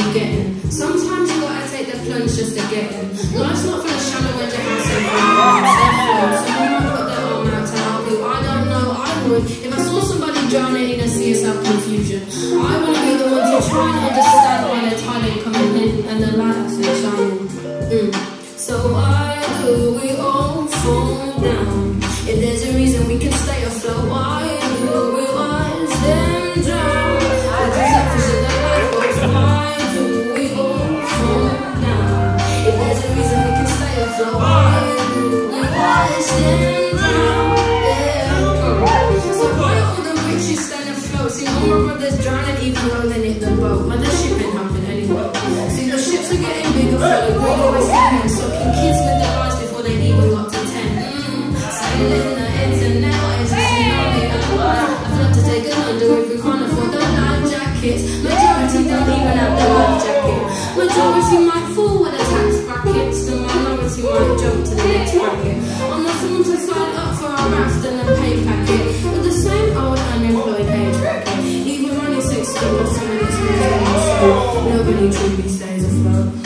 Sometimes you gotta take the plunge just to get in. Life's not for the shallow when you have some fun. Someone might put their arm out to help you. I don't know, I would. If I saw somebody drowning in a sea of self-confusion, I wanna be the one to try and understand why talent coming in and the lights are shining. Mm. So why do we Majority don't even have the life jacket. Majority might bracket. On the phone to sign up for a raft and a pay packet. With the same old unemployed age bracket. Even running six schools, some of these schools Nobody truly stays afloat.